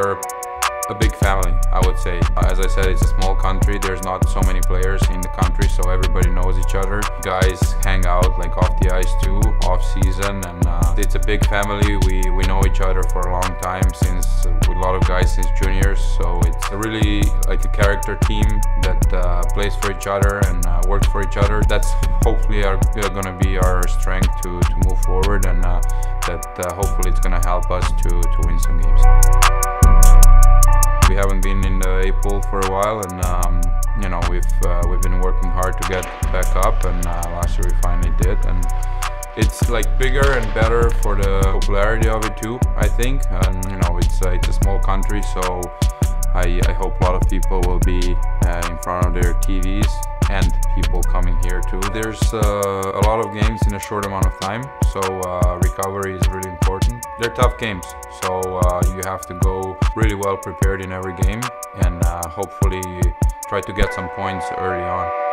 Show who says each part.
Speaker 1: we're a big family, I would say. As I said, it's a small country. There's not so many players in the country, so everybody knows each other. Guys hang out like off the ice too, off season, and uh, it's a big family. We we know each other for a long time since uh, with a lot of guys since juniors. So it's really like a character team that uh, plays for each other and uh, works for each other. That's hopefully are uh, gonna be our strength to to move forward, and uh, that hopefully it's gonna help us to to win some games. For a while, and um, you know we've uh, we've been working hard to get back up, and uh, last year we finally did. And it's like bigger and better for the popularity of it too. I think, and you know it's uh, it's a small country, so I, I hope a lot of people will be uh, in front of their TVs and people coming here too. There's uh, a lot of games in a short amount of time, so uh, recovery is really important. They're tough games, so uh, you have to go really well prepared in every game and uh, hopefully try to get some points early on.